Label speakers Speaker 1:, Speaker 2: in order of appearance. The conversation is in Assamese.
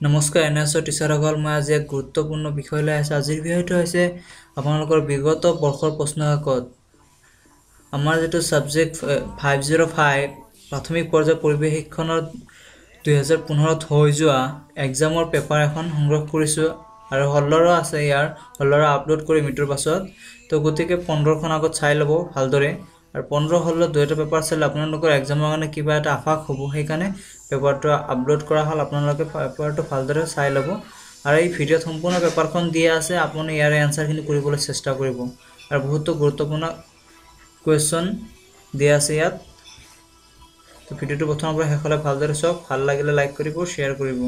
Speaker 1: নমস্কাৰ এন এছৰ টিচাৰসকল মই আজি এক গুৰুত্বপূৰ্ণ বিষয় লৈ আহিছোঁ আজিৰ বিষয়টো হৈছে আপোনালোকৰ বিগত বৰ্ষৰ প্ৰশ্নকাকত আমাৰ যিটো ছাবজেক্ট ফাইভ জিৰ' ফাইভ প্ৰাথমিক পৰ্যায়ৰ পৰিৱেশ শিক্ষণত দুহেজাৰ পোন্ধৰত হৈ যোৱা এক্সামৰ পেপাৰ এখন সংগ্ৰহ কৰিছোঁ আৰু ষোল্লৰ আছে ইয়াৰ ষোল্লৰ আপলোড কৰিম ইটোৰ পাছত। তো গতিকে পোন্ধৰখন আগত চাই ল'ব ভালদৰে। আৰু পোন্ধৰ ষোল্ল দুয়োটা পেপাৰ চালে আপোনালোকৰ এক্সামৰ কাৰণে কিবা এটা আভাস হ'ব সেইকাৰণে পেপাৰটো আপলোড কৰা হ'ল আপোনালোকে পেপাৰটো ভালদৰে চাই ল'ব। আৰু এই ভিডিঅ'ত সম্পূৰ্ণ পেপাৰখন দিয়া আছে আপুনি ইয়াৰে এনচাৰখিনি কৰিবলৈ চেষ্টা কৰিব। আৰু বহুতো গুৰুত্বপূৰ্ণ কুৱেশ্যন দিয়া আছে ইয়াত। তো প্ৰথমৰ পৰা শেষলৈ ভালদৰে চাওক ভাল লাগিলে লাইক কৰিব শ্বেয়াৰ কৰিব।